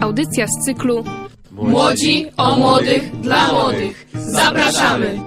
Audycja z cyklu Młodzi o młodych dla młodych. Zapraszamy!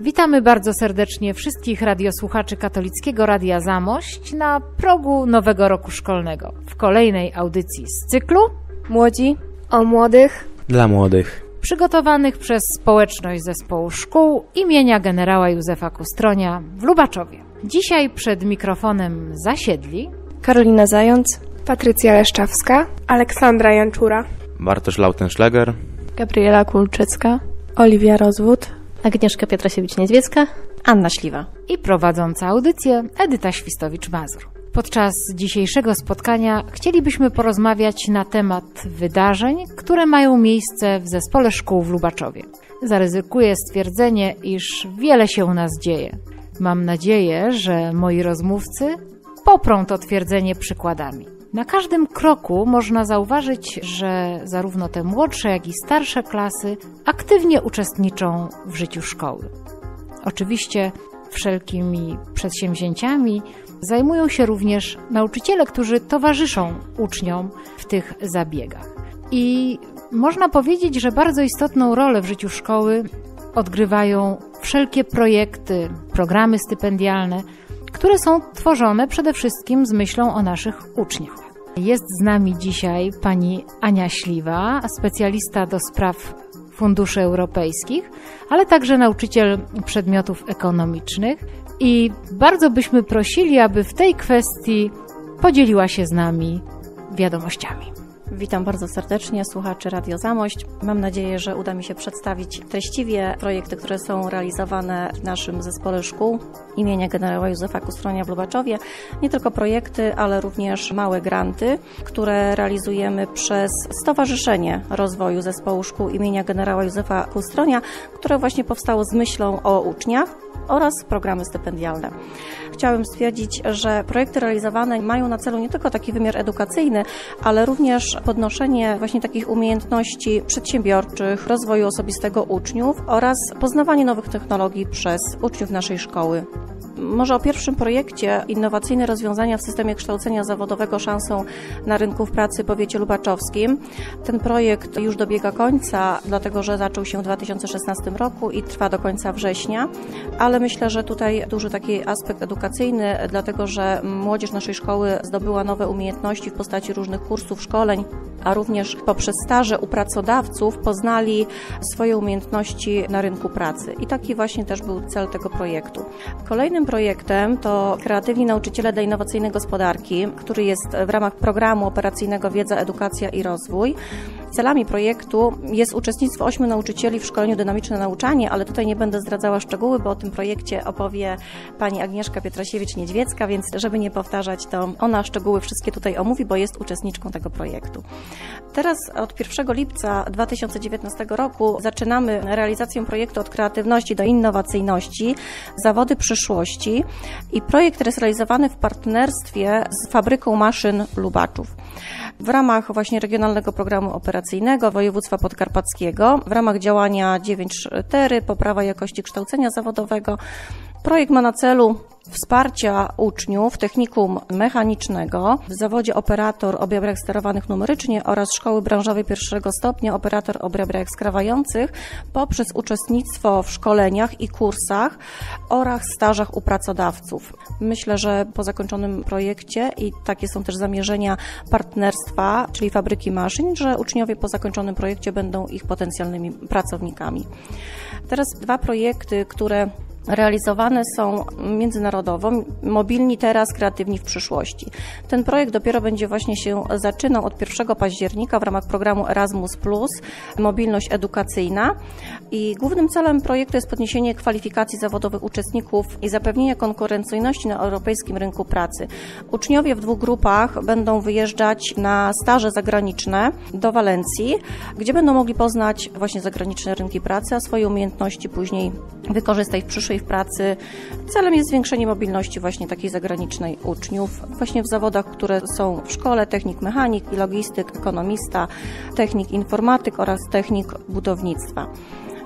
Witamy bardzo serdecznie wszystkich radiosłuchaczy katolickiego Radia Zamość na progu nowego roku szkolnego w kolejnej audycji z cyklu Młodzi o młodych dla młodych. Przygotowanych przez społeczność zespołu szkół imienia generała Józefa Kustronia w Lubaczowie. Dzisiaj przed mikrofonem zasiedli Karolina Zając, Patrycja Leszczawska, Aleksandra Janczura, Bartosz Lautenschläger, Gabriela Kulczycka, Oliwia Rozwód, Agnieszka Pietrasiewicz-Niedźwiecka, Anna Śliwa i prowadząca audycję Edyta Świstowicz-Mazur. Podczas dzisiejszego spotkania chcielibyśmy porozmawiać na temat wydarzeń, które mają miejsce w Zespole Szkół w Lubaczowie. Zaryzykuję stwierdzenie, iż wiele się u nas dzieje. Mam nadzieję, że moi rozmówcy poprą to twierdzenie przykładami. Na każdym kroku można zauważyć, że zarówno te młodsze, jak i starsze klasy aktywnie uczestniczą w życiu szkoły. Oczywiście wszelkimi przedsięwzięciami zajmują się również nauczyciele, którzy towarzyszą uczniom w tych zabiegach. I można powiedzieć, że bardzo istotną rolę w życiu szkoły odgrywają wszelkie projekty, programy stypendialne, które są tworzone przede wszystkim z myślą o naszych uczniach. Jest z nami dzisiaj pani Ania Śliwa, specjalista do spraw funduszy europejskich, ale także nauczyciel przedmiotów ekonomicznych. I bardzo byśmy prosili, aby w tej kwestii podzieliła się z nami wiadomościami. Witam bardzo serdecznie słuchaczy Radio Zamość. Mam nadzieję, że uda mi się przedstawić treściwie projekty, które są realizowane w naszym zespole szkół imienia generała Józefa Kustronia w Lubaczowie. Nie tylko projekty, ale również małe granty, które realizujemy przez Stowarzyszenie Rozwoju Zespołu Szkół imienia generała Józefa Kustronia, które właśnie powstało z myślą o uczniach oraz programy stypendialne. Chciałabym stwierdzić, że projekty realizowane mają na celu nie tylko taki wymiar edukacyjny, ale również podnoszenie właśnie takich umiejętności przedsiębiorczych, rozwoju osobistego uczniów oraz poznawanie nowych technologii przez uczniów naszej szkoły. Może o pierwszym projekcie Innowacyjne rozwiązania w systemie kształcenia zawodowego szansą na rynku w pracy powiecie lubaczowskim. Ten projekt już dobiega końca, dlatego że zaczął się w 2016 roku i trwa do końca września, ale myślę, że tutaj duży taki aspekt edukacyjny, dlatego że młodzież naszej szkoły zdobyła nowe umiejętności w postaci różnych kursów, szkoleń, a również poprzez staże u pracodawców poznali swoje umiejętności na rynku pracy. I taki właśnie też był cel tego projektu. Kolejnym projektem to Kreatywni Nauczyciele dla Innowacyjnej Gospodarki, który jest w ramach programu operacyjnego Wiedza, Edukacja i Rozwój. Celami projektu jest uczestnictwo ośmiu nauczycieli w szkoleniu Dynamiczne Nauczanie, ale tutaj nie będę zdradzała szczegóły, bo o tym projekcie opowie pani Agnieszka Pietrasiewicz-Niedźwiecka, więc żeby nie powtarzać, to ona szczegóły wszystkie tutaj omówi, bo jest uczestniczką tego projektu. Teraz od 1 lipca 2019 roku zaczynamy realizację projektu od kreatywności do innowacyjności, zawody przyszłości i projekt jest realizowany w partnerstwie z Fabryką Maszyn Lubaczów. W ramach właśnie Regionalnego Programu Operacyjnego Województwa Podkarpackiego, w ramach działania 9.4, poprawa jakości kształcenia zawodowego, projekt ma na celu wsparcia uczniów technikum mechanicznego w zawodzie operator obrębrek sterowanych numerycznie oraz szkoły branżowej pierwszego stopnia operator obrębrek skrawających poprzez uczestnictwo w szkoleniach i kursach oraz stażach u pracodawców. Myślę, że po zakończonym projekcie i takie są też zamierzenia partnerstwa, czyli fabryki maszyn, że uczniowie po zakończonym projekcie będą ich potencjalnymi pracownikami. Teraz dwa projekty, które realizowane są międzynarodowo, mobilni teraz, kreatywni w przyszłości. Ten projekt dopiero będzie właśnie się zaczynał od 1 października w ramach programu Erasmus, mobilność edukacyjna. I głównym celem projektu jest podniesienie kwalifikacji zawodowych uczestników i zapewnienie konkurencyjności na europejskim rynku pracy. Uczniowie w dwóch grupach będą wyjeżdżać na staże zagraniczne do Walencji, gdzie będą mogli poznać właśnie zagraniczne rynki pracy, a swoje umiejętności później wykorzystać w przyszłej w pracy. Celem jest zwiększenie mobilności właśnie takiej zagranicznej uczniów, właśnie w zawodach, które są w szkole, technik mechanik i logistyk, ekonomista, technik informatyk oraz technik budownictwa.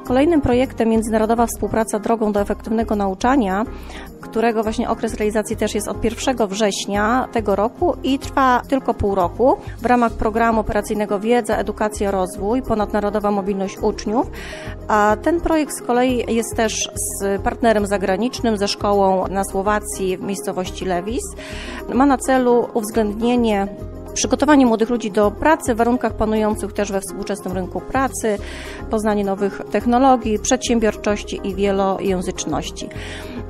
Kolejnym projektem Międzynarodowa Współpraca Drogą do Efektywnego Nauczania, którego właśnie okres realizacji też jest od 1 września tego roku i trwa tylko pół roku w ramach programu operacyjnego Wiedza, Edukacja, Rozwój, Ponadnarodowa Mobilność Uczniów. A ten projekt z kolei jest też z partnerem zagranicznym, ze szkołą na Słowacji w miejscowości Lewis. Ma na celu uwzględnienie przygotowanie młodych ludzi do pracy w warunkach panujących też we współczesnym rynku pracy, poznanie nowych technologii, przedsiębiorczości i wielojęzyczności.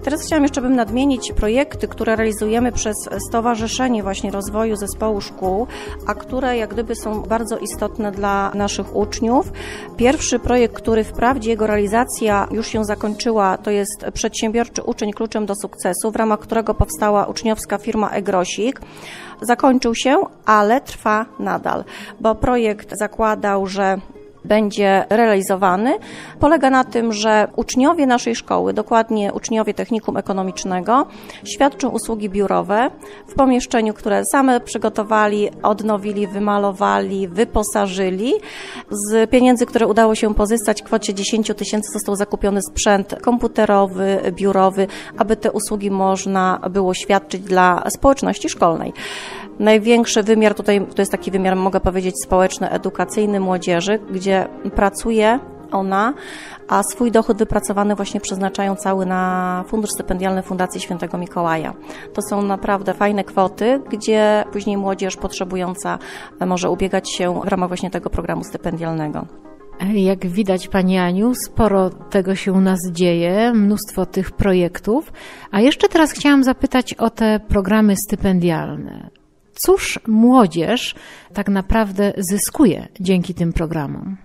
Teraz chciałam jeszcze bym nadmienić projekty, które realizujemy przez Stowarzyszenie właśnie Rozwoju Zespołu Szkół, a które jak gdyby są bardzo istotne dla naszych uczniów. Pierwszy projekt, który wprawdzie jego realizacja już się zakończyła, to jest Przedsiębiorczy Uczeń Kluczem do Sukcesu, w ramach którego powstała uczniowska firma Egrosik zakończył się, ale trwa nadal, bo projekt zakładał, że będzie realizowany, polega na tym, że uczniowie naszej szkoły, dokładnie uczniowie technikum ekonomicznego, świadczą usługi biurowe w pomieszczeniu, które same przygotowali, odnowili, wymalowali, wyposażyli. Z pieniędzy, które udało się pozyskać, w kwocie 10 tysięcy został zakupiony sprzęt komputerowy, biurowy, aby te usługi można było świadczyć dla społeczności szkolnej. Największy wymiar tutaj to jest taki wymiar, mogę powiedzieć, społeczny, edukacyjny młodzieży, gdzie pracuje ona, a swój dochód wypracowany właśnie przeznaczają cały na fundusz stypendialny Fundacji Świętego Mikołaja. To są naprawdę fajne kwoty, gdzie później młodzież potrzebująca może ubiegać się w ramach właśnie tego programu stypendialnego. Jak widać, Pani Aniu, sporo tego się u nas dzieje, mnóstwo tych projektów. A jeszcze teraz chciałam zapytać o te programy stypendialne. Cóż młodzież tak naprawdę zyskuje dzięki tym programom?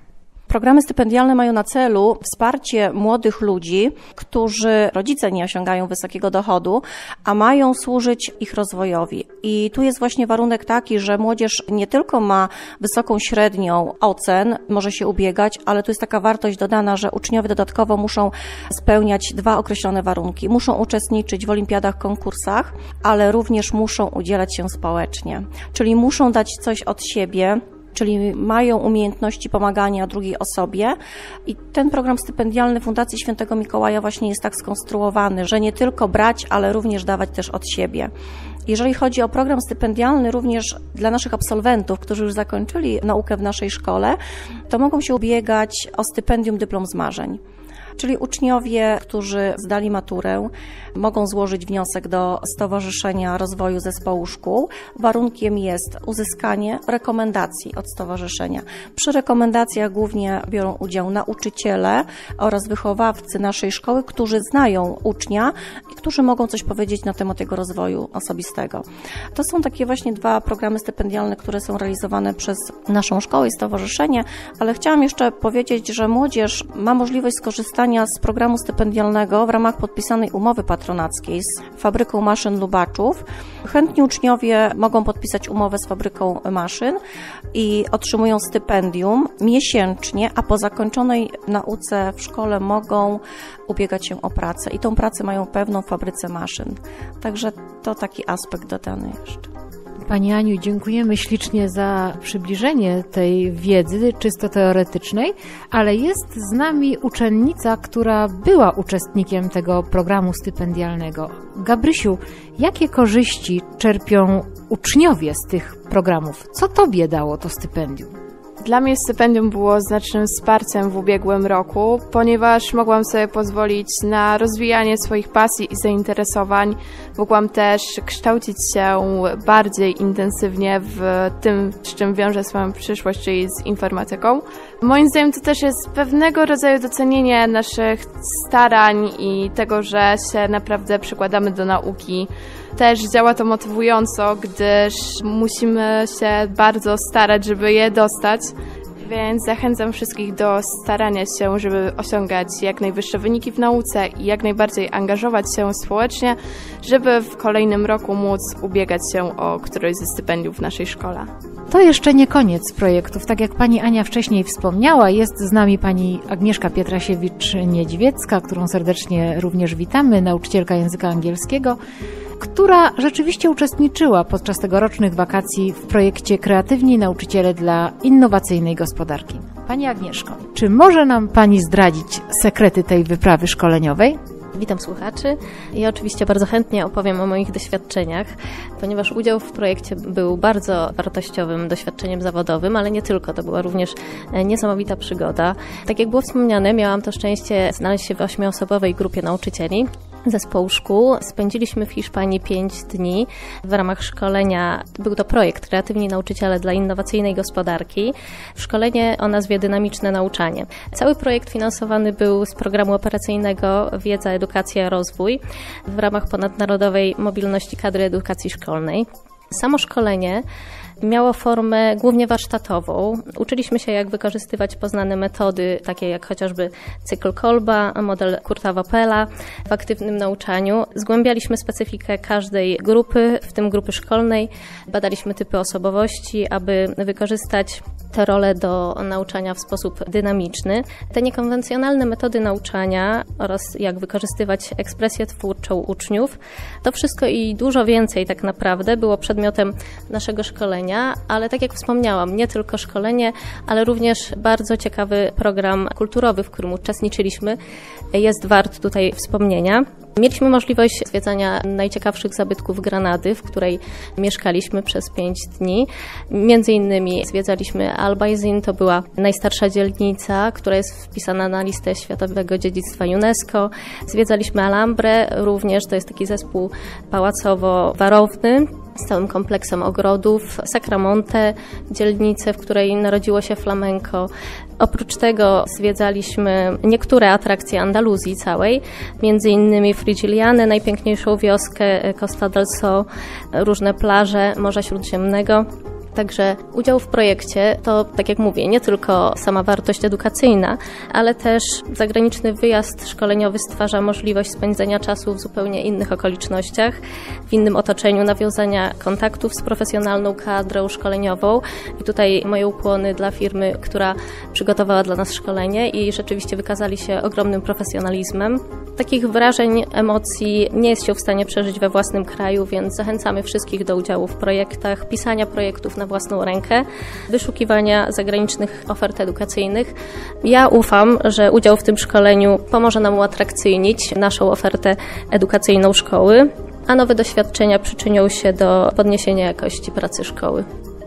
Programy stypendialne mają na celu wsparcie młodych ludzi, którzy rodzice nie osiągają wysokiego dochodu, a mają służyć ich rozwojowi. I tu jest właśnie warunek taki, że młodzież nie tylko ma wysoką średnią ocen, może się ubiegać, ale tu jest taka wartość dodana, że uczniowie dodatkowo muszą spełniać dwa określone warunki. Muszą uczestniczyć w olimpiadach, konkursach, ale również muszą udzielać się społecznie. Czyli muszą dać coś od siebie, czyli mają umiejętności pomagania drugiej osobie. I ten program stypendialny Fundacji Świętego Mikołaja właśnie jest tak skonstruowany, że nie tylko brać, ale również dawać też od siebie. Jeżeli chodzi o program stypendialny również dla naszych absolwentów, którzy już zakończyli naukę w naszej szkole, to mogą się ubiegać o stypendium dyplom z marzeń czyli uczniowie, którzy zdali maturę, mogą złożyć wniosek do Stowarzyszenia Rozwoju Zespołu Szkół. Warunkiem jest uzyskanie rekomendacji od stowarzyszenia. Przy rekomendacjach głównie biorą udział nauczyciele oraz wychowawcy naszej szkoły, którzy znają ucznia i którzy mogą coś powiedzieć na temat jego rozwoju osobistego. To są takie właśnie dwa programy stypendialne, które są realizowane przez naszą szkołę i stowarzyszenie, ale chciałam jeszcze powiedzieć, że młodzież ma możliwość skorzystania z programu stypendialnego w ramach podpisanej umowy patronackiej z fabryką maszyn Lubaczów. Chętni uczniowie mogą podpisać umowę z fabryką maszyn i otrzymują stypendium miesięcznie, a po zakończonej nauce w szkole mogą ubiegać się o pracę i tą pracę mają pewną w fabryce maszyn. Także to taki aspekt dodany jeszcze. Pani Aniu, dziękujemy ślicznie za przybliżenie tej wiedzy czysto teoretycznej, ale jest z nami uczennica, która była uczestnikiem tego programu stypendialnego. Gabrysiu, jakie korzyści czerpią uczniowie z tych programów? Co tobie dało to stypendium? Dla mnie stypendium było znacznym wsparciem w ubiegłym roku, ponieważ mogłam sobie pozwolić na rozwijanie swoich pasji i zainteresowań. Mogłam też kształcić się bardziej intensywnie w tym, z czym wiąże swoją przyszłość, czyli z informatyką. Moim zdaniem to też jest pewnego rodzaju docenienie naszych starań i tego, że się naprawdę przykładamy do nauki. Też działa to motywująco, gdyż musimy się bardzo starać, żeby je dostać. Więc zachęcam wszystkich do starania się, żeby osiągać jak najwyższe wyniki w nauce i jak najbardziej angażować się społecznie, żeby w kolejnym roku móc ubiegać się o któreś ze stypendiów w naszej szkole. To jeszcze nie koniec projektów. Tak jak pani Ania wcześniej wspomniała, jest z nami pani Agnieszka Pietrasiewicz-Niedźwiecka, którą serdecznie również witamy, nauczycielka języka angielskiego która rzeczywiście uczestniczyła podczas tegorocznych wakacji w projekcie Kreatywni Nauczyciele dla Innowacyjnej Gospodarki. Pani Agnieszko, czy może nam Pani zdradzić sekrety tej wyprawy szkoleniowej? Witam słuchaczy. Ja oczywiście bardzo chętnie opowiem o moich doświadczeniach, ponieważ udział w projekcie był bardzo wartościowym doświadczeniem zawodowym, ale nie tylko. To była również e, niesamowita przygoda. Tak jak było wspomniane, miałam to szczęście znaleźć się w ośmioosobowej grupie nauczycieli zespołu szkół. Spędziliśmy w Hiszpanii pięć dni w ramach szkolenia. Był to projekt Kreatywni Nauczyciele dla Innowacyjnej Gospodarki. Szkolenie o nazwie Dynamiczne Nauczanie. Cały projekt finansowany był z programu operacyjnego Wiedza, Edukacja, Rozwój w ramach ponadnarodowej mobilności kadry edukacji szkolnej. Samo szkolenie miało formę głównie warsztatową. Uczyliśmy się, jak wykorzystywać poznane metody, takie jak chociażby cykl Kolba, model Kurta Wapela w aktywnym nauczaniu. Zgłębialiśmy specyfikę każdej grupy, w tym grupy szkolnej. Badaliśmy typy osobowości, aby wykorzystać te role do nauczania w sposób dynamiczny. Te niekonwencjonalne metody nauczania oraz jak wykorzystywać ekspresję twórczą uczniów, to wszystko i dużo więcej tak naprawdę było przedmiotem naszego szkolenia, ale tak jak wspomniałam, nie tylko szkolenie, ale również bardzo ciekawy program kulturowy, w którym uczestniczyliśmy, jest wart tutaj wspomnienia. Mieliśmy możliwość zwiedzania najciekawszych zabytków Granady, w której mieszkaliśmy przez pięć dni. Między innymi zwiedzaliśmy Albaizin, to była najstarsza dzielnica, która jest wpisana na listę Światowego Dziedzictwa UNESCO. Zwiedzaliśmy Alhambra, również to jest taki zespół pałacowo-warowny, z całym kompleksem ogrodów, Sacramonte, dzielnicę, w której narodziło się flamenco. Oprócz tego zwiedzaliśmy niektóre atrakcje Andaluzji całej, między innymi Frigilianę, najpiękniejszą wioskę Costa del Sol, różne plaże Morza Śródziemnego. Także udział w projekcie to, tak jak mówię, nie tylko sama wartość edukacyjna, ale też zagraniczny wyjazd szkoleniowy stwarza możliwość spędzenia czasu w zupełnie innych okolicznościach, w innym otoczeniu, nawiązania kontaktów z profesjonalną kadrą szkoleniową. I tutaj moje ukłony dla firmy, która przygotowała dla nas szkolenie i rzeczywiście wykazali się ogromnym profesjonalizmem. Takich wrażeń, emocji nie jest się w stanie przeżyć we własnym kraju, więc zachęcamy wszystkich do udziału w projektach, pisania projektów własną rękę, wyszukiwania zagranicznych ofert edukacyjnych. Ja ufam, że udział w tym szkoleniu pomoże nam uatrakcyjnić naszą ofertę edukacyjną szkoły, a nowe doświadczenia przyczynią się do podniesienia jakości pracy szkoły.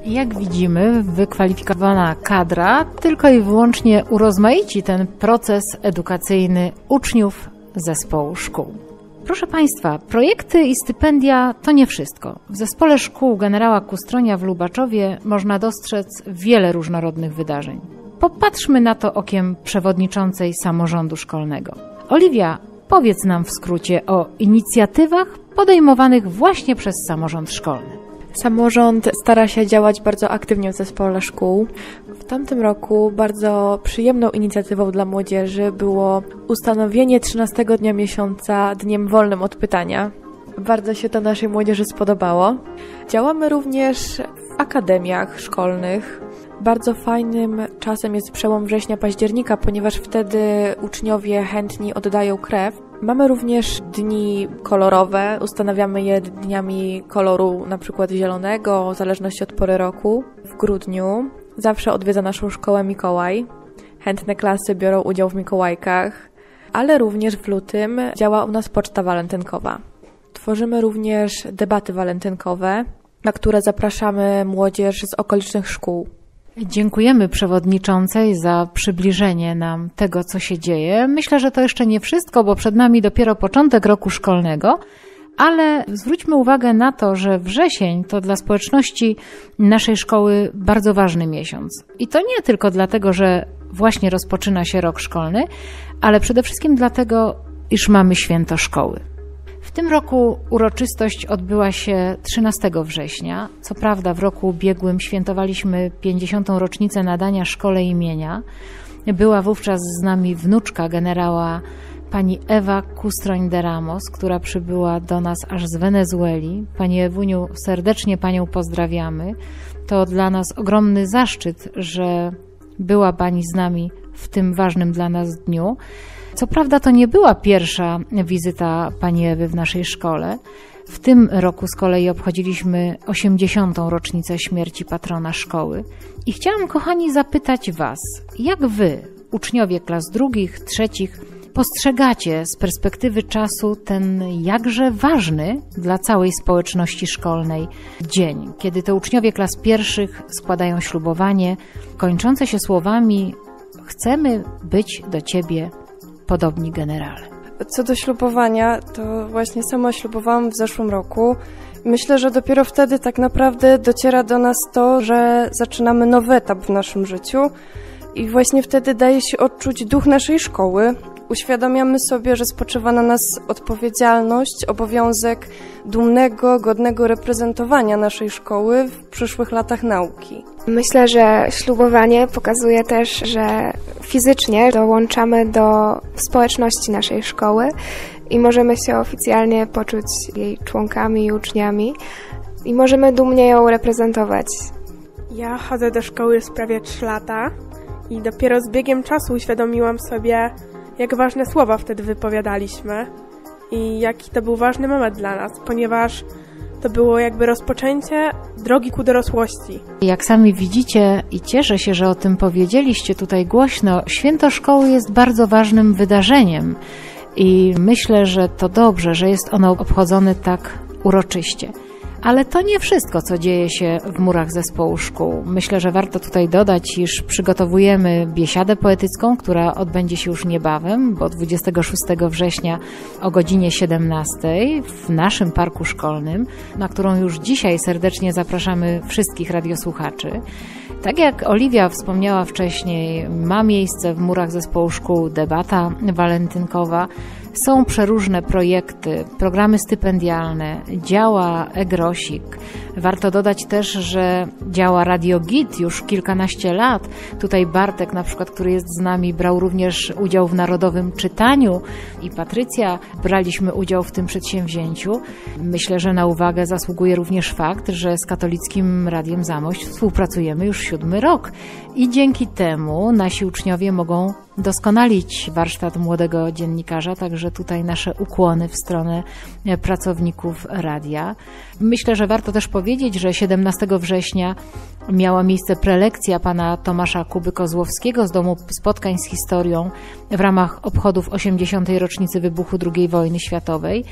Jak widzimy, wykwalifikowana kadra tylko i wyłącznie urozmaici ten proces edukacyjny uczniów zespołu szkół. Proszę Państwa, projekty i stypendia to nie wszystko. W zespole szkół generała Kustronia w Lubaczowie można dostrzec wiele różnorodnych wydarzeń. Popatrzmy na to okiem przewodniczącej samorządu szkolnego. Oliwia, powiedz nam w skrócie o inicjatywach podejmowanych właśnie przez samorząd szkolny. Samorząd stara się działać bardzo aktywnie w zespole szkół. W tamtym roku bardzo przyjemną inicjatywą dla młodzieży było ustanowienie 13 dnia miesiąca dniem wolnym od pytania. Bardzo się to naszej młodzieży spodobało. Działamy również w akademiach szkolnych. Bardzo fajnym czasem jest przełom września-października, ponieważ wtedy uczniowie chętni oddają krew. Mamy również dni kolorowe, ustanawiamy je dniami koloru na przykład zielonego, w zależności od pory roku. W grudniu zawsze odwiedza naszą szkołę Mikołaj. Chętne klasy biorą udział w Mikołajkach, ale również w lutym działa u nas poczta walentynkowa. Tworzymy również debaty walentynkowe, na które zapraszamy młodzież z okolicznych szkół. Dziękujemy przewodniczącej za przybliżenie nam tego, co się dzieje. Myślę, że to jeszcze nie wszystko, bo przed nami dopiero początek roku szkolnego, ale zwróćmy uwagę na to, że wrzesień to dla społeczności naszej szkoły bardzo ważny miesiąc. I to nie tylko dlatego, że właśnie rozpoczyna się rok szkolny, ale przede wszystkim dlatego, iż mamy święto szkoły. W tym roku uroczystość odbyła się 13 września. Co prawda w roku ubiegłym świętowaliśmy 50. rocznicę nadania szkole imienia. Była wówczas z nami wnuczka generała pani Ewa Kustroń de Ramos, która przybyła do nas aż z Wenezueli. Pani Ewuniu, serdecznie panią pozdrawiamy. To dla nas ogromny zaszczyt, że była pani z nami w tym ważnym dla nas dniu. Co prawda to nie była pierwsza wizyta pani Ewy w naszej szkole. W tym roku z kolei obchodziliśmy 80. rocznicę śmierci patrona szkoły. I chciałam, kochani, zapytać Was, jak Wy, uczniowie klas drugich, trzecich, postrzegacie z perspektywy czasu ten jakże ważny dla całej społeczności szkolnej dzień, kiedy to uczniowie klas pierwszych składają ślubowanie, kończące się słowami: Chcemy być do Ciebie podobni generale. Co do ślubowania, to właśnie sama ślubowałam w zeszłym roku. Myślę, że dopiero wtedy tak naprawdę dociera do nas to, że zaczynamy nowy etap w naszym życiu. I właśnie wtedy daje się odczuć duch naszej szkoły, uświadamiamy sobie, że spoczywa na nas odpowiedzialność, obowiązek dumnego, godnego reprezentowania naszej szkoły w przyszłych latach nauki. Myślę, że ślubowanie pokazuje też, że fizycznie dołączamy do społeczności naszej szkoły i możemy się oficjalnie poczuć jej członkami i uczniami i możemy dumnie ją reprezentować. Ja chodzę do szkoły już prawie 3 lata i dopiero z biegiem czasu uświadomiłam sobie, jak ważne słowa wtedy wypowiadaliśmy i jaki to był ważny moment dla nas, ponieważ to było jakby rozpoczęcie drogi ku dorosłości. Jak sami widzicie i cieszę się, że o tym powiedzieliście tutaj głośno, święto szkoły jest bardzo ważnym wydarzeniem i myślę, że to dobrze, że jest ono obchodzone tak uroczyście. Ale to nie wszystko, co dzieje się w murach zespołu szkół. Myślę, że warto tutaj dodać, iż przygotowujemy biesiadę poetycką, która odbędzie się już niebawem, bo 26 września o godzinie 17 w naszym parku szkolnym, na którą już dzisiaj serdecznie zapraszamy wszystkich radiosłuchaczy. Tak jak Oliwia wspomniała wcześniej, ma miejsce w murach zespołu szkół debata walentynkowa. Są przeróżne projekty, programy stypendialne, działa Egrosik. Warto dodać też, że działa Radio Git już kilkanaście lat. Tutaj Bartek na przykład, który jest z nami, brał również udział w Narodowym Czytaniu i Patrycja braliśmy udział w tym przedsięwzięciu. Myślę, że na uwagę zasługuje również fakt, że z Katolickim Radiem Zamość współpracujemy już siódmy rok i dzięki temu nasi uczniowie mogą doskonalić warsztat młodego dziennikarza, także tutaj nasze ukłony w stronę pracowników radia. Myślę, że warto też powiedzieć, że 17 września miała miejsce prelekcja pana Tomasza Kuby Kozłowskiego z Domu Spotkań z Historią w ramach obchodów 80. rocznicy wybuchu II wojny światowej.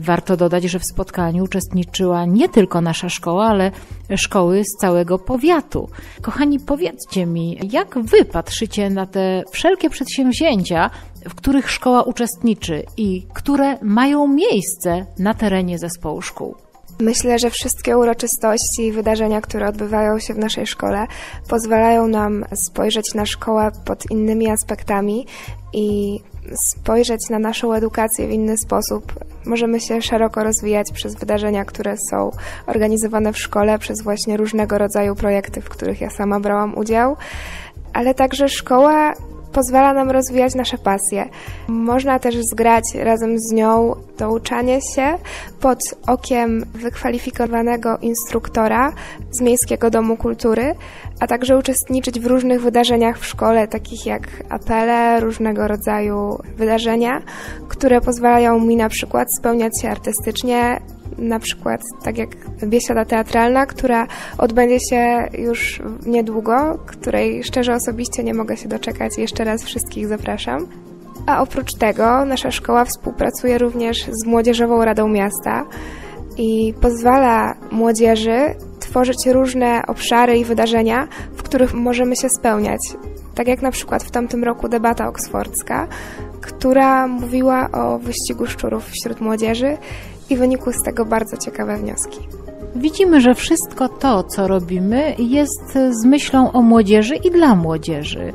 Warto dodać, że w spotkaniu uczestniczyła nie tylko nasza szkoła, ale szkoły z całego powiatu. Kochani, powiedzcie mi, jak wy patrzycie na te wszelkie przedsięwzięcia, w których szkoła uczestniczy i które mają miejsce na terenie zespołu szkół? Myślę, że wszystkie uroczystości i wydarzenia, które odbywają się w naszej szkole, pozwalają nam spojrzeć na szkołę pod innymi aspektami i spojrzeć na naszą edukację w inny sposób. Możemy się szeroko rozwijać przez wydarzenia, które są organizowane w szkole, przez właśnie różnego rodzaju projekty, w których ja sama brałam udział, ale także szkoła pozwala nam rozwijać nasze pasje. Można też zgrać razem z nią douczanie się pod okiem wykwalifikowanego instruktora z Miejskiego Domu Kultury, a także uczestniczyć w różnych wydarzeniach w szkole, takich jak apele, różnego rodzaju wydarzenia, które pozwalają mi na przykład spełniać się artystycznie, na przykład tak jak biesiada teatralna, która odbędzie się już niedługo, której szczerze osobiście nie mogę się doczekać. Jeszcze raz wszystkich zapraszam. A oprócz tego nasza szkoła współpracuje również z Młodzieżową Radą Miasta i pozwala młodzieży tworzyć różne obszary i wydarzenia, w których możemy się spełniać. Tak jak na przykład w tamtym roku debata oksfordzka, która mówiła o wyścigu szczurów wśród młodzieży i wynikły z tego bardzo ciekawe wnioski. Widzimy, że wszystko to, co robimy, jest z myślą o młodzieży i dla młodzieży.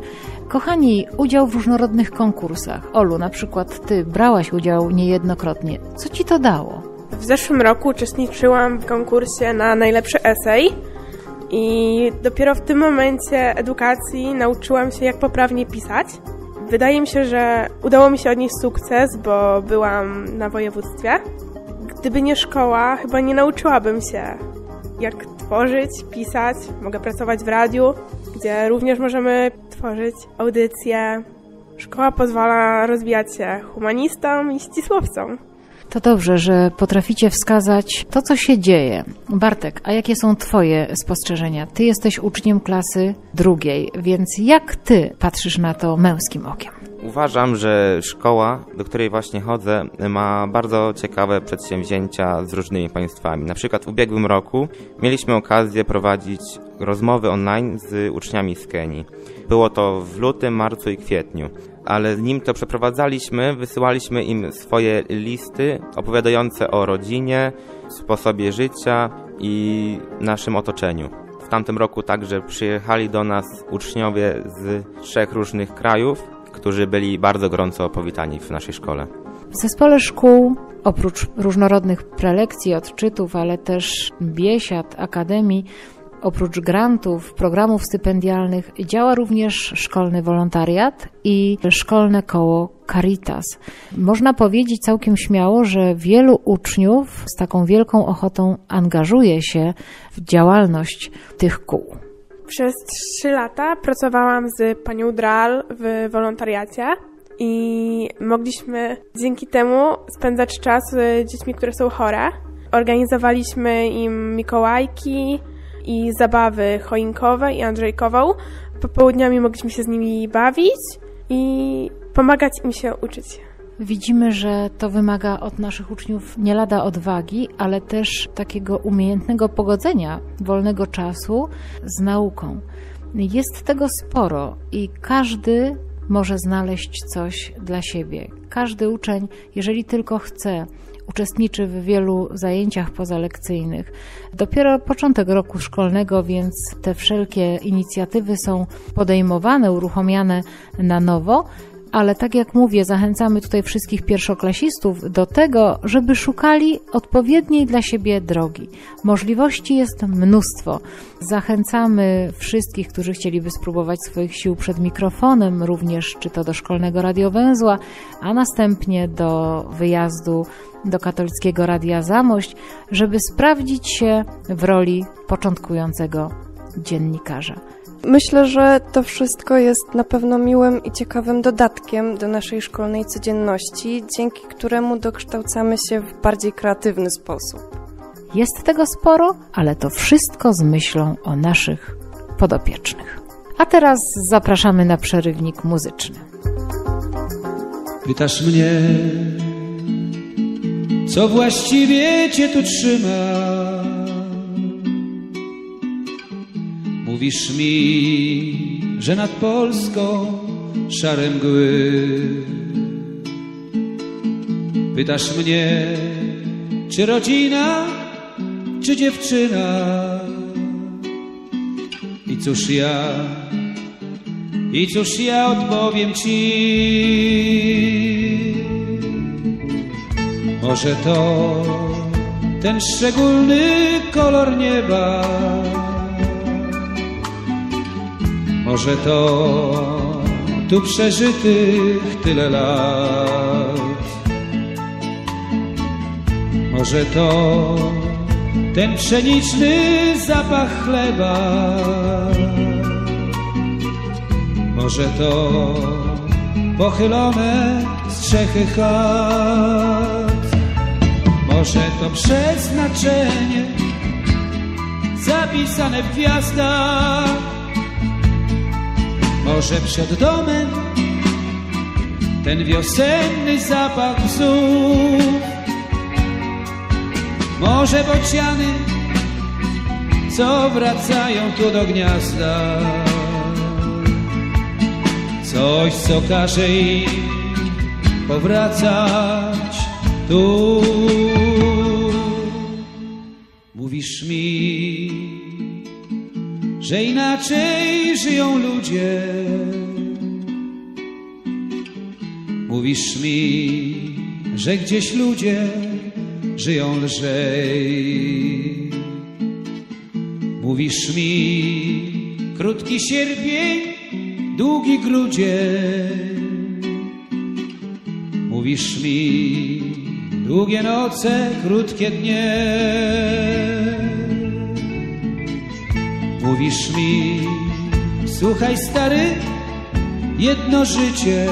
Kochani, udział w różnorodnych konkursach. Olu, na przykład ty brałaś udział niejednokrotnie. Co ci to dało? W zeszłym roku uczestniczyłam w konkursie na najlepszy esej i dopiero w tym momencie edukacji nauczyłam się, jak poprawnie pisać. Wydaje mi się, że udało mi się odnieść sukces, bo byłam na województwie. Gdyby nie szkoła, chyba nie nauczyłabym się, jak tworzyć, pisać. Mogę pracować w radiu, gdzie również możemy tworzyć audycje. Szkoła pozwala rozwijać się humanistom i ścisłowcom. To dobrze, że potraficie wskazać to, co się dzieje. Bartek, a jakie są Twoje spostrzeżenia? Ty jesteś uczniem klasy drugiej, więc jak Ty patrzysz na to męskim okiem? Uważam, że szkoła, do której właśnie chodzę, ma bardzo ciekawe przedsięwzięcia z różnymi państwami. Na przykład w ubiegłym roku mieliśmy okazję prowadzić rozmowy online z uczniami z Kenii. Było to w lutym, marcu i kwietniu. Ale nim to przeprowadzaliśmy, wysyłaliśmy im swoje listy opowiadające o rodzinie, sposobie życia i naszym otoczeniu. W tamtym roku także przyjechali do nas uczniowie z trzech różnych krajów, którzy byli bardzo gorąco powitani w naszej szkole. W zespole szkół, oprócz różnorodnych prelekcji, odczytów, ale też biesiad, akademii, oprócz grantów, programów stypendialnych, działa również szkolny wolontariat i szkolne koło Caritas. Można powiedzieć całkiem śmiało, że wielu uczniów z taką wielką ochotą angażuje się w działalność tych kół. Przez trzy lata pracowałam z panią Dral w wolontariacie i mogliśmy dzięki temu spędzać czas z dziećmi, które są chore. Organizowaliśmy im Mikołajki i zabawy choinkowe i Andrzejkową. Popołudniami mogliśmy się z nimi bawić i pomagać im się uczyć. Widzimy, że to wymaga od naszych uczniów nie lada odwagi, ale też takiego umiejętnego pogodzenia wolnego czasu z nauką. Jest tego sporo i każdy może znaleźć coś dla siebie. Każdy uczeń, jeżeli tylko chce, uczestniczy w wielu zajęciach pozalekcyjnych. Dopiero początek roku szkolnego, więc te wszelkie inicjatywy są podejmowane, uruchomiane na nowo ale tak jak mówię, zachęcamy tutaj wszystkich pierwszoklasistów do tego, żeby szukali odpowiedniej dla siebie drogi. Możliwości jest mnóstwo. Zachęcamy wszystkich, którzy chcieliby spróbować swoich sił przed mikrofonem, również czy to do szkolnego radiowęzła, a następnie do wyjazdu do katolickiego Radia Zamość, żeby sprawdzić się w roli początkującego dziennikarza. Myślę, że to wszystko jest na pewno miłym i ciekawym dodatkiem do naszej szkolnej codzienności, dzięki któremu dokształcamy się w bardziej kreatywny sposób. Jest tego sporo, ale to wszystko z myślą o naszych podopiecznych. A teraz zapraszamy na przerywnik muzyczny. Pytasz mnie, co właściwie cię tu trzyma? Mówisz mi, że nad Polską szare mgły. Pytasz mnie, czy rodzina, czy dziewczyna. I cóż ja, i cóż ja odpowiem ci. Może to ten szczególny kolor nieba może to tu przeżytych tyle lat. Może to ten pszeniczny zapach chleba. Może to pochylone strzechy chat. Może to przeznaczenie zapisane w gwiazdach może przed domem ten wiosenny zapach bzów. Może bociany, co wracają tu do gniazda. Coś, co każe im powracać tu. Mówisz mi, że inaczej żyją ludzie. Mówisz mi, że gdzieś ludzie żyją lżej. Mówisz mi, krótki sierpień, długi grudzień. Mówisz mi, długie noce, krótkie dnie. Mówisz mi, słuchaj stary, jedno życie.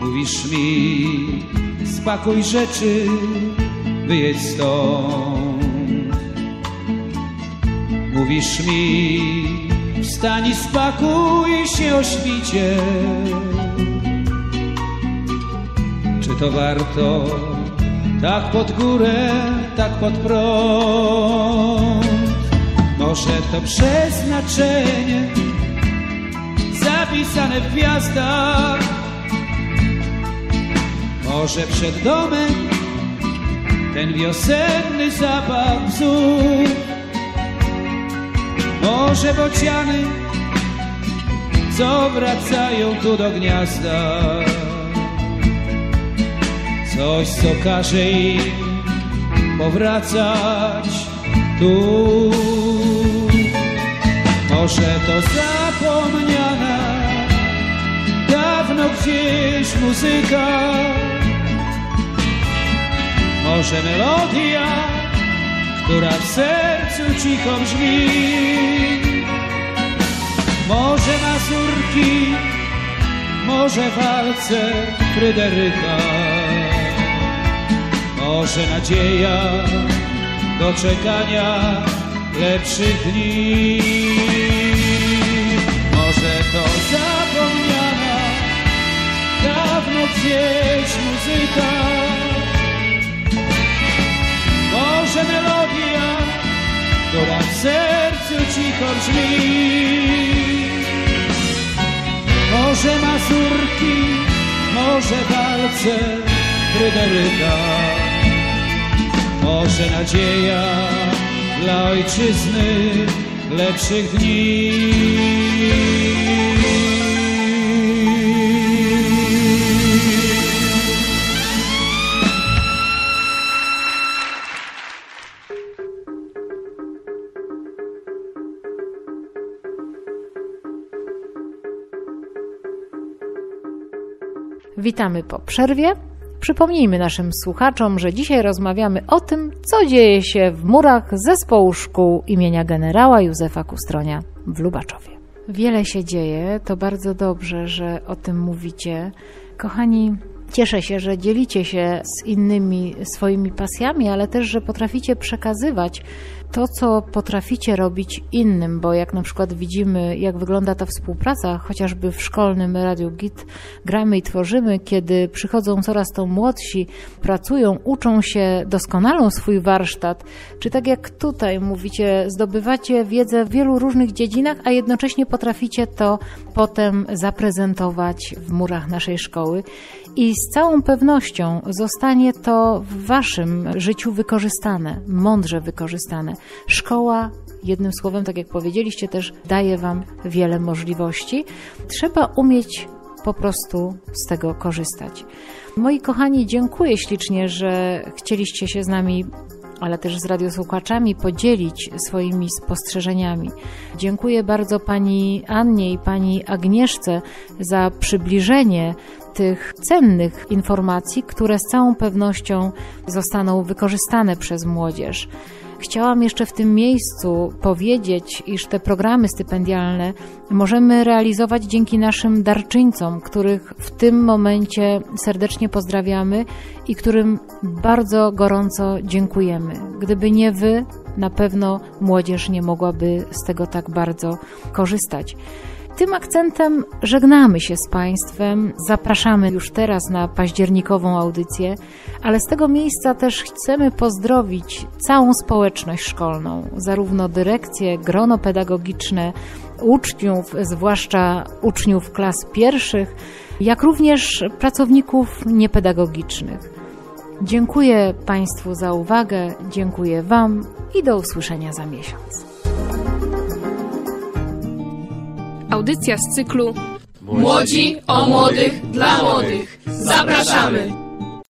Mówisz mi, spakuj rzeczy, wyjedź stąd. Mówisz mi, wstań i spakuj się o świcie. Czy to warto tak pod górę, tak pod prąd? Może to przeznaczenie zapisane w gwiazdach. Może przed domem ten wiosenny zapach bzów. Może bociany, co wracają tu do gniazda. Coś, co każe im powracać tu. Może to zapomniana dawno gdzieś muzyka. Może melodia, która w sercu cicho brzmi. Może mazurki, może walce Fryderyka. Może nadzieja do czekania lepszych dni. Może to zapomniana dawno gdzieś muzyka. Może melodia, która w sercu cicho brzmi. Może mazurki, może walce Fryderyka. Może nadzieja dla ojczyzny lepszych dni. Witamy po przerwie. Przypomnijmy naszym słuchaczom, że dzisiaj rozmawiamy o tym, co dzieje się w murach zespołu szkół imienia generała Józefa Kustronia w Lubaczowie. Wiele się dzieje, to bardzo dobrze, że o tym mówicie. Kochani, cieszę się, że dzielicie się z innymi swoimi pasjami, ale też, że potraficie przekazywać to, co potraficie robić innym, bo jak na przykład widzimy, jak wygląda ta współpraca, chociażby w szkolnym Radiu Git gramy i tworzymy, kiedy przychodzą coraz to młodsi, pracują, uczą się, doskonalą swój warsztat, czy tak jak tutaj mówicie, zdobywacie wiedzę w wielu różnych dziedzinach, a jednocześnie potraficie to potem zaprezentować w murach naszej szkoły i z całą pewnością zostanie to w waszym życiu wykorzystane, mądrze wykorzystane. Szkoła, jednym słowem, tak jak powiedzieliście, też daje Wam wiele możliwości. Trzeba umieć po prostu z tego korzystać. Moi kochani, dziękuję ślicznie, że chcieliście się z nami ale też z radiosłuchaczami podzielić swoimi spostrzeżeniami. Dziękuję bardzo pani Annie i pani Agnieszce za przybliżenie tych cennych informacji, które z całą pewnością zostaną wykorzystane przez młodzież. Chciałam jeszcze w tym miejscu powiedzieć, iż te programy stypendialne możemy realizować dzięki naszym darczyńcom, których w tym momencie serdecznie pozdrawiamy i którym bardzo gorąco dziękujemy. Gdyby nie Wy, na pewno młodzież nie mogłaby z tego tak bardzo korzystać. Tym akcentem żegnamy się z Państwem. Zapraszamy już teraz na październikową audycję, ale z tego miejsca też chcemy pozdrowić całą społeczność szkolną, zarówno dyrekcję, grono pedagogiczne, uczniów, zwłaszcza uczniów klas pierwszych, jak również pracowników niepedagogicznych. Dziękuję Państwu za uwagę, dziękuję Wam i do usłyszenia za miesiąc. Audycja z cyklu Młodzi o młodych dla młodych. Zapraszamy!